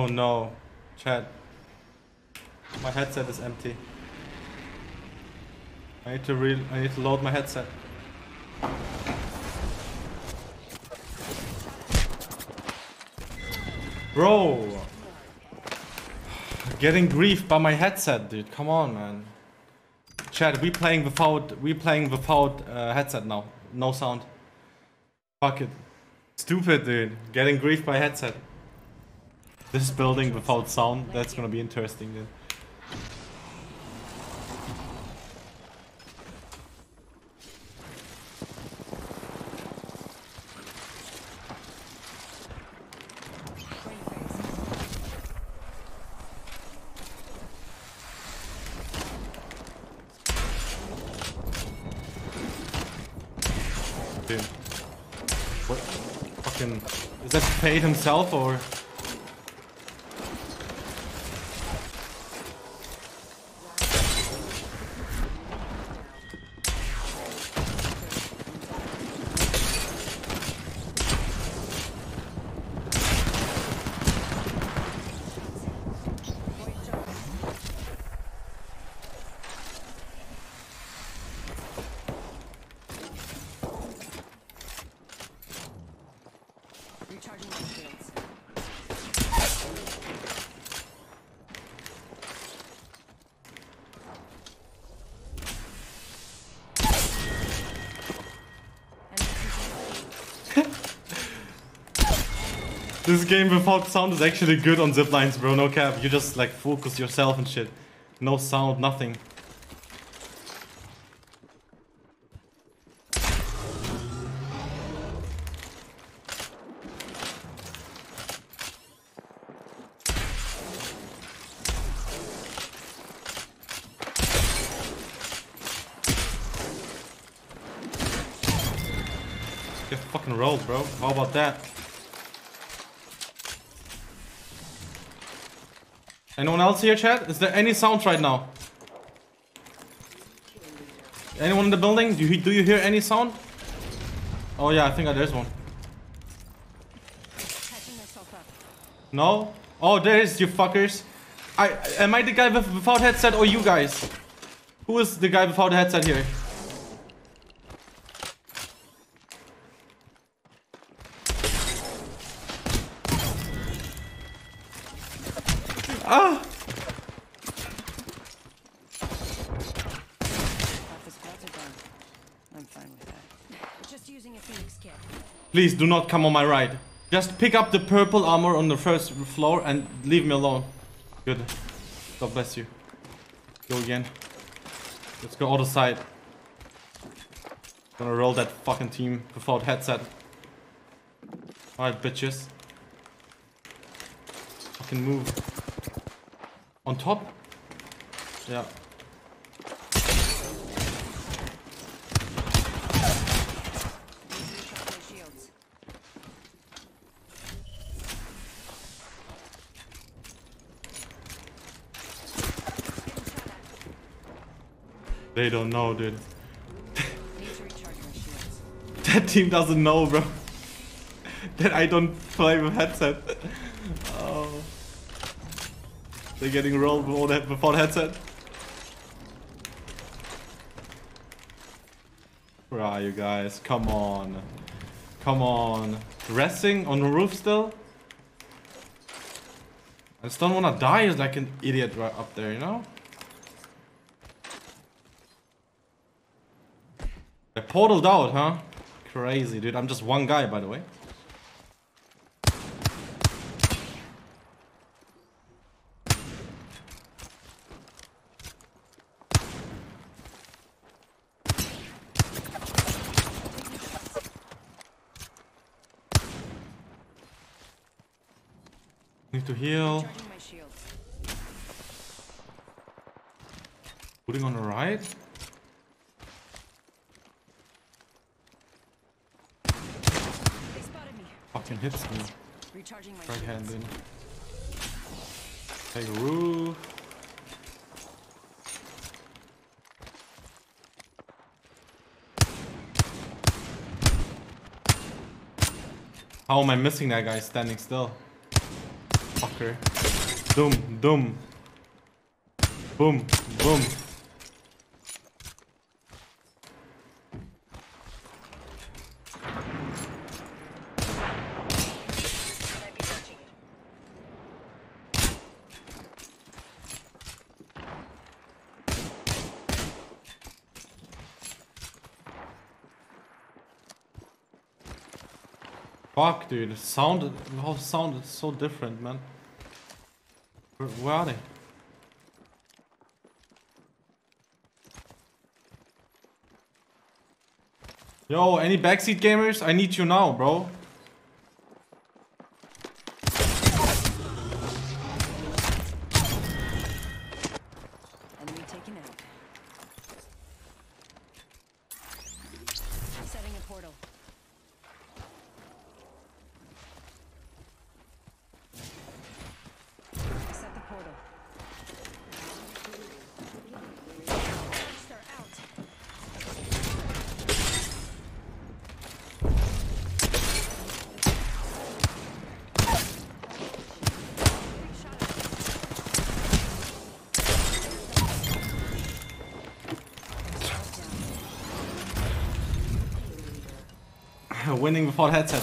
Oh no. Chat. My headset is empty. I need to re I need to load my headset. Bro! Getting grief by my headset, dude. Come on, man. Chat, we playing without we playing without uh, headset now. No sound. Fuck it. Stupid, dude. Getting grief by headset. This building without sound, that's gonna be interesting, then. Dude. What? Fucking. Is that paid himself or? Recharging my shields. This game without sound is actually good on ziplines, bro. No cap. You just like focus yourself and shit. No sound, nothing. Get fucking rolled, bro. How about that? Anyone else here, chat? Is there any sound right now? Anyone in the building? Do you, do you hear any sound? Oh yeah, I think there's one. No? Oh, there is, you fuckers. I am I the guy with, without headset or you guys? Who is the guy without headset here? Ah! Half the squads are done. I'm fine with that. Just using a phoenix kit. Please do not come on my ride. Just pick up the purple armor on the first floor and leave me alone. Good. God bless you. Go again. Let's go other side. Gonna roll that fucking team without headset. Alright, bitches. Fucking move. On top? Yeah. Recharge my shields. They don't know, dude. Need to recharge my shields. That team doesn't know, bro. that I don't play with headset. Oh. They're getting rolled without, that, without headset. Where are you guys? Come on. Come on. Resting on the roof still? I just don't wanna die like an idiot right up there, you know? I portaled out, huh? Crazy, dude. I'm just one guy, by the way. Need to heal. Recharging my shields. Putting on the right. They spotted me. Fucking hits me. Recharging my Right shields. hand in. Take a roof. How am I missing that guy standing still? Fuck. Okay. Doom, doom. Boom, boom. Fuck, dude. Sound, the whole sound is so different, man. Where, where are they? Yo, any backseat gamers? I need you now, bro. Winning without headset.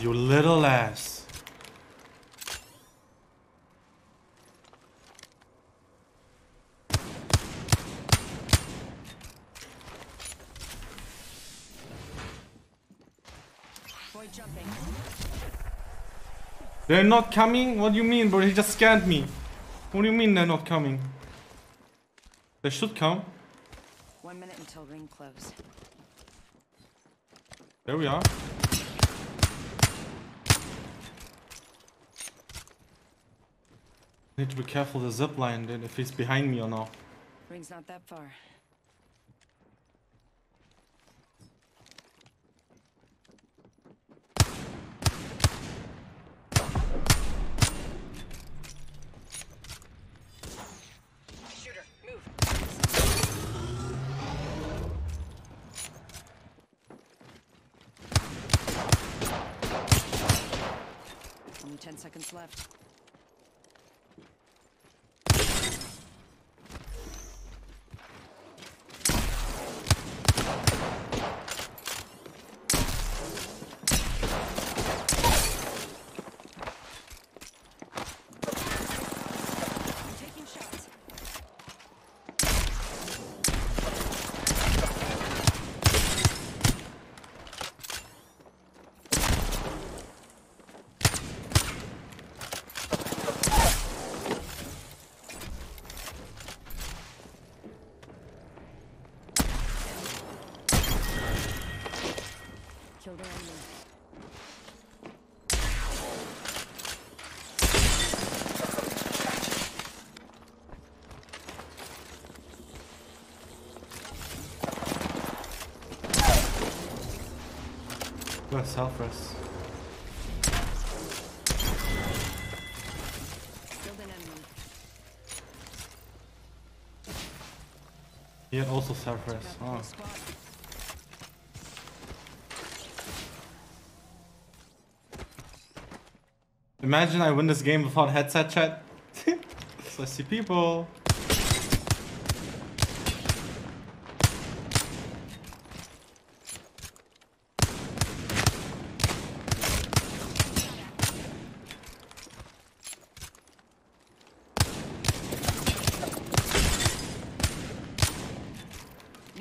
You little ass. They're not coming? What do you mean, bro? He just scanned me. What do you mean they're not coming? They should come. One minute until ring close. There we are. Need to be careful the zip line, dude, if he's behind me or not. Ring's not that far. Only 10 seconds left. Killed an. He had also self-res. Got Oh. Imagine I win this game without headset chat. so I see people.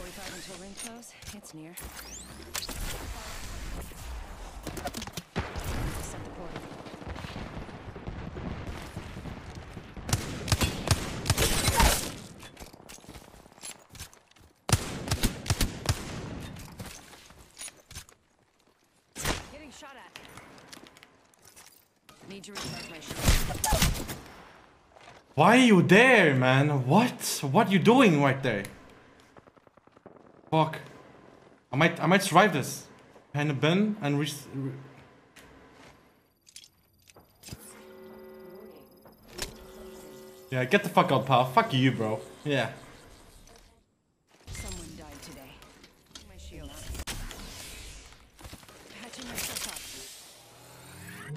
45 until ring close. It's near. Set the portal. Getting shot at. Need to recharge my. Why are you there, man? What? What are you doing right there? Fuck. I might I might survive this. Pen a bin and re re- Yeah, get the fuck out, pal. Fuck you, bro. Yeah. Someone died today. My shield. Patching myself up.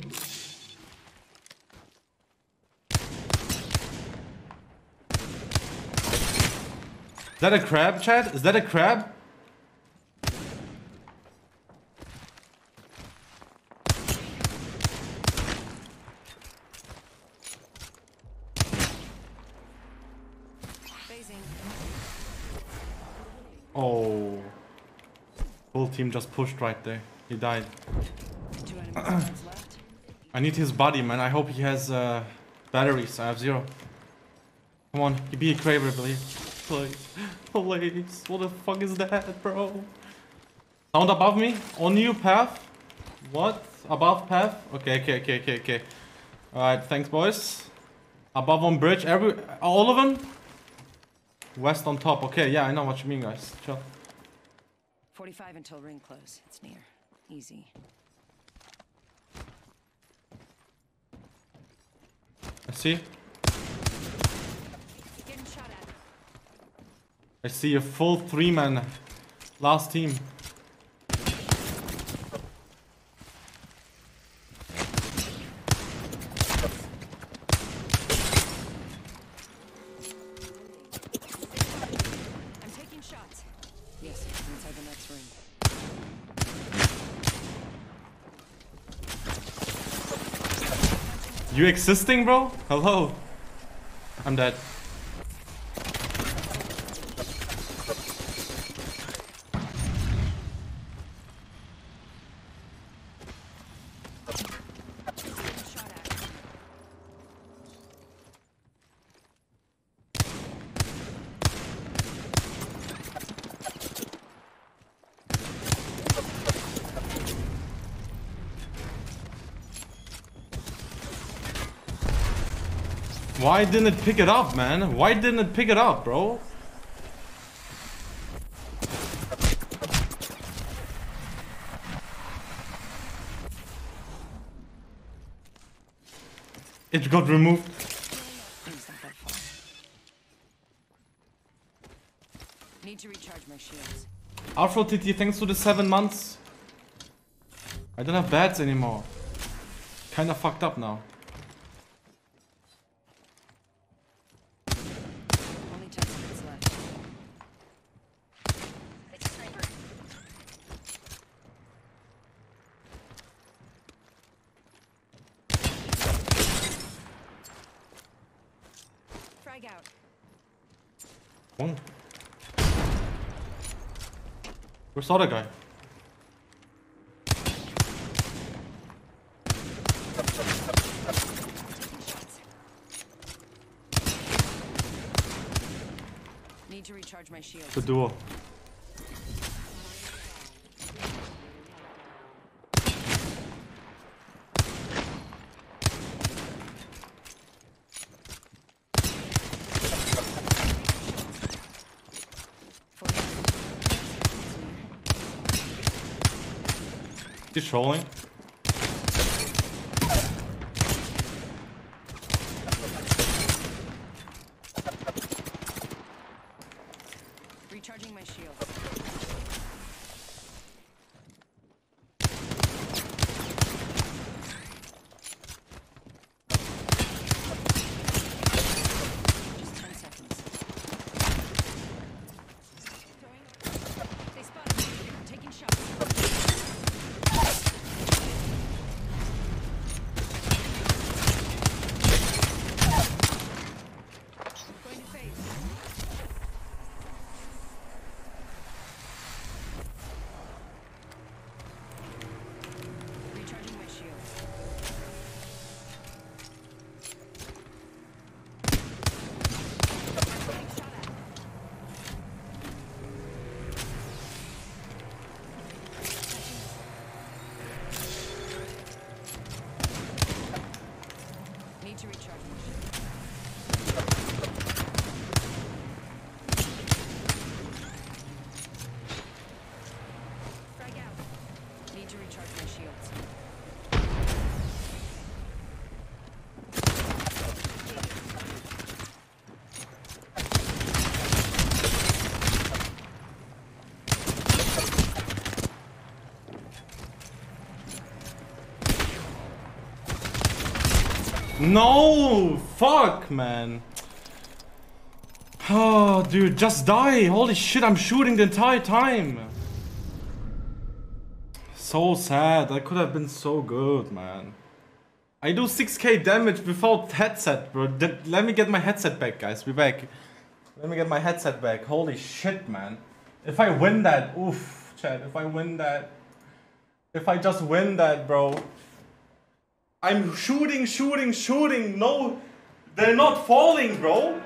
Is that a crab, chat? Is that a crab? Oh. Full team just pushed right there. He died. Two enemy squads left. I need his body, man. I hope he has uh, batteries. I have zero. Come on, he be a craver, please. Please. Please. What the fuck is that, bro? Sound above me? On you, path? What? Above path? Okay, okay, okay, okay, okay. Alright, thanks, boys. Above on bridge, every all of them? West on top. Okay, yeah, I know what you mean, guys. Chill. 45 until ring close. It's near. Easy. I see. Getting shot at. I see a full three-man last team. I'm taking shots. Yes, inside the next ring. You existing, bro? Hello. I'm dead. Getting shot at. Why didn't it pick it up, man? Why didn't it pick it up, bro? It got removed. Things not that. Need to recharge my shields. Afro TT, thanks to the seven months. I don't have bats anymore. Kinda fucked up now. Only 10 seconds left. Frag out. Oh. Where's the other guy? Need to recharge my shields. The duo. He's trolling. No! Fuck, man. Oh, dude, just die. Holy shit, I'm shooting the entire time. So sad. That could have been so good, man. I do 6k damage without headset, bro. Let me get my headset back, guys. We're back. Let me get my headset back. Holy shit, man. If I win that, oof, chat. If I win that. If I just win that, bro. I'm shooting, shooting, shooting. No, they're not falling, bro.